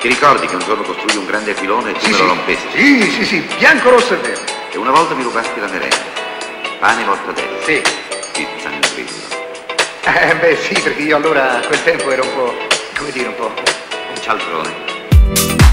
Ti ricordi che un giorno costruì un grande filone e tu Sì, me lo rompesti? Sì, sì, sì, bianco, rosso e verde. E una volta mi rubasti la merenda. Pane e mortadella. Sì. Pizza nel grillo. Eh, beh, sì, perché io allora a quel tempo ero un po', come dire, un po'... Un cialtrone.